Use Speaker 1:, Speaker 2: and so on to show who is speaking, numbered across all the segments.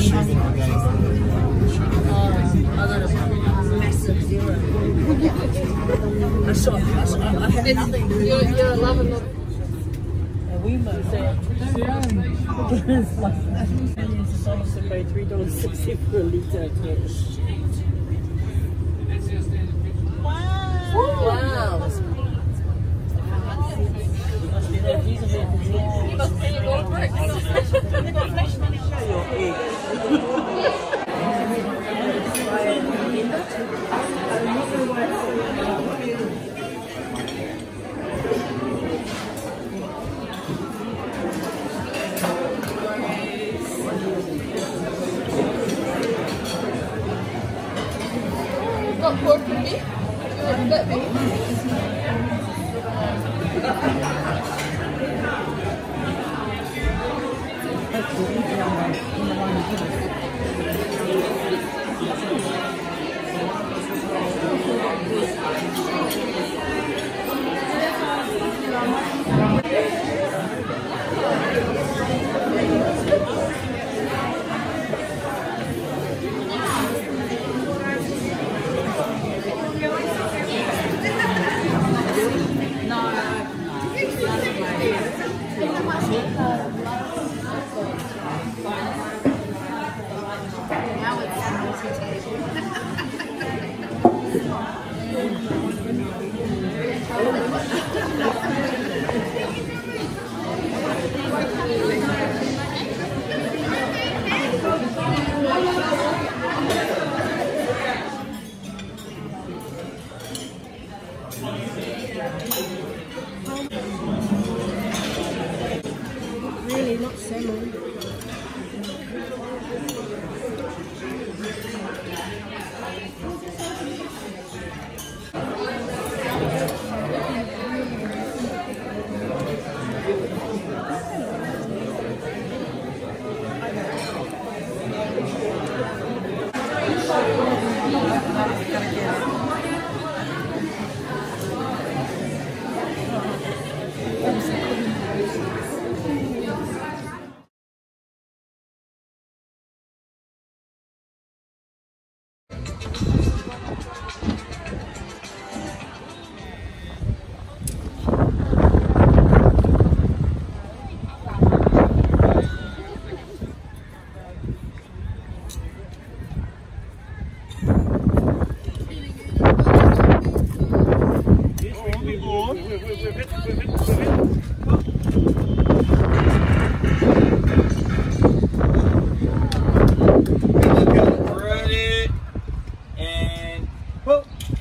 Speaker 1: I
Speaker 2: shot, I I had nothing.
Speaker 3: You're, loving it.
Speaker 2: We must say, it's like, three dollars sixty for a liter of milk.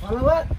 Speaker 1: Whoa,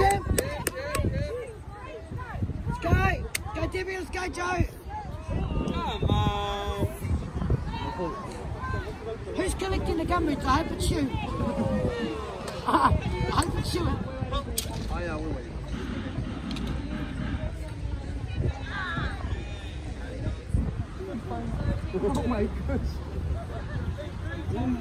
Speaker 4: Let's go! Debbie, let's go, Joe! Who's collecting the gummies? I hope it's you. I hope it's you. Oh my gosh.
Speaker 1: Bum,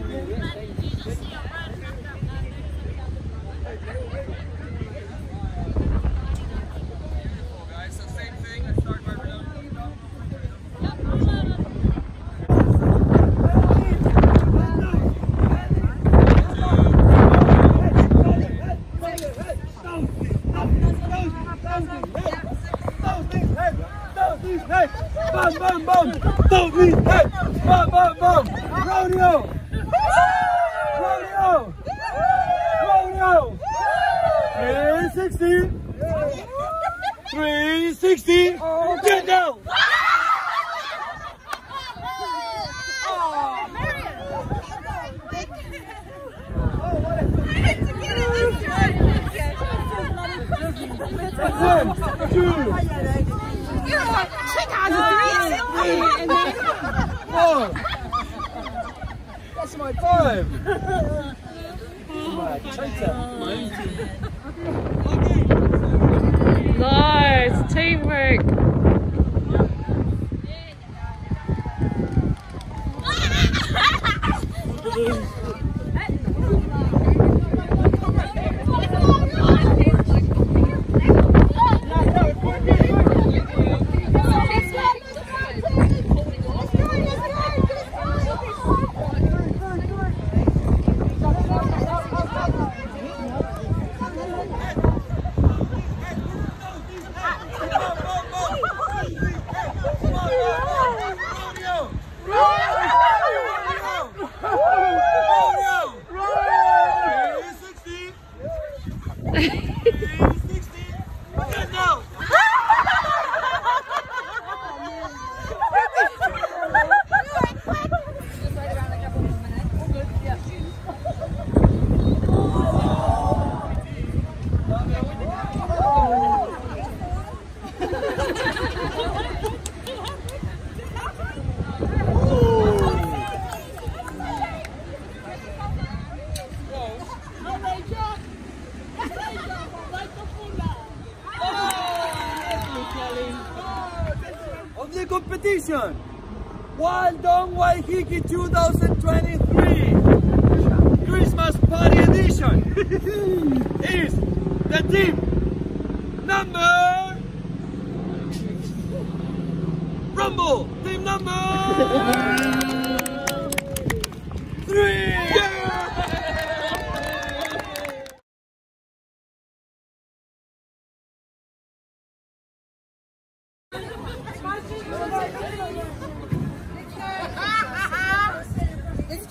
Speaker 1: Don't leave head. Bum, bum, bum. Rodeo. Rodeo. Rodeo. 360. 360. Get down. One, two, four. That's my five.
Speaker 5: Nice teamwork.
Speaker 1: Competition. Wild on Waiheke 2023 Christmas Party Edition is the team number Rumble team number three.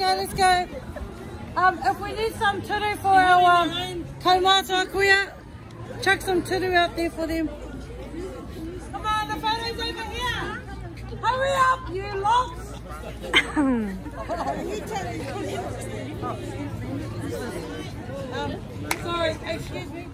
Speaker 2: Let's go. Um, if we need some turu for our um, kaumatua kuia, chuck some turu out there for them. Come on, the photo's over here. Hurry up, you lots. um, sorry, excuse me.